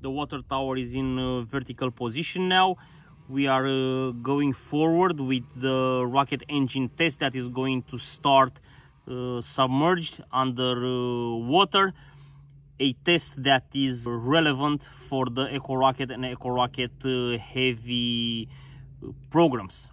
the water tower is in uh, vertical position now. We are uh, going forward with the rocket engine test that is going to start uh, submerged under water. A test that is relevant for the eco rocket and eco rocket uh, heavy programs.